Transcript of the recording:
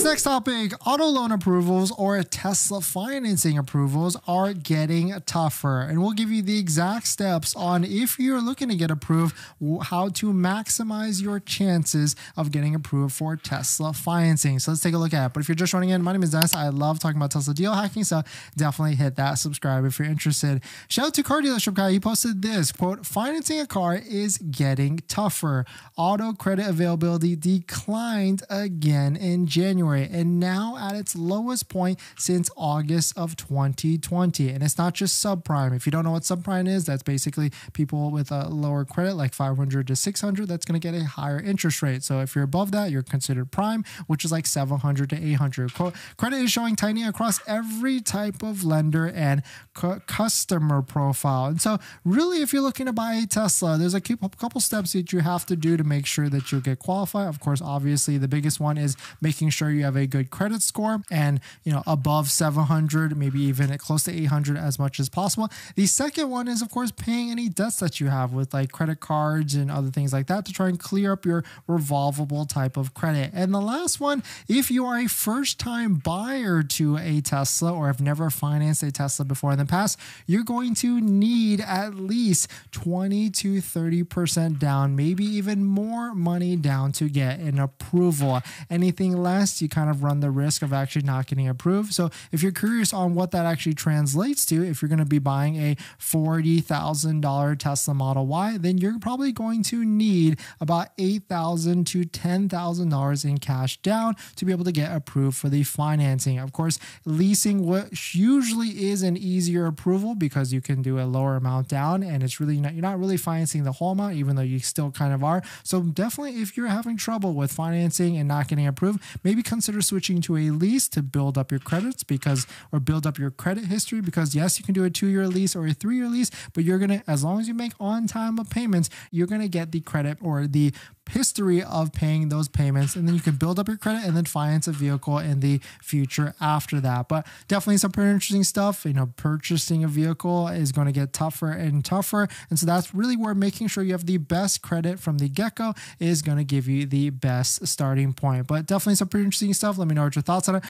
this next topic, auto loan approvals or Tesla financing approvals are getting tougher. And we'll give you the exact steps on if you're looking to get approved, how to maximize your chances of getting approved for Tesla financing. So let's take a look at it. But if you're just joining in, my name is Dennis. I love talking about Tesla deal hacking. So definitely hit that subscribe if you're interested. Shout out to car dealership guy. He posted this quote, financing a car is getting tougher. Auto credit availability declined again in January and now at its lowest point since August of 2020. And it's not just subprime. If you don't know what subprime is, that's basically people with a lower credit, like 500 to 600, that's going to get a higher interest rate. So if you're above that, you're considered prime, which is like 700 to 800. Credit is showing tiny across every type of lender and customer profile. And so, really, if you're looking to buy a Tesla, there's a couple steps that you have to do to make sure that you get qualified. Of course, obviously, the biggest one is making sure you have a good credit score and you know above 700, maybe even close to 800 as much as possible. The second one is, of course, paying any debts that you have with like credit cards and other things like that to try and clear up your revolvable type of credit. And the last one, if you are a first time buyer to a Tesla or have never financed a Tesla before in the past, you're going to need at least 20 to 30% down, maybe even more money down to get an approval. Anything less, you kind of run the risk of actually not getting approved. So if you're curious on what that actually translates to, if you're going to be buying a $40,000 Tesla Model Y, then you're probably going to need about $8,000 to $10,000 in cash down to be able to get approved for the financing. Of course, leasing what usually is an easier approval because you can do a lower amount down and it's really not, you're not really financing the whole amount, even though you still kind of are. So definitely if you're having trouble with financing and not getting approved, maybe consider switching to a lease to build up your credits because, or build up your credit history because yes, you can do a two year lease or a three year lease, but you're going to, as long as you make on time payments, you're going to get the credit or the history of paying those payments and then you can build up your credit and then finance a vehicle in the future after that. But definitely some pretty interesting stuff. You know purchasing a vehicle is going to get tougher and tougher. And so that's really where making sure you have the best credit from the get-go is going to give you the best starting point. But definitely some pretty interesting stuff. Let me know what your thoughts on it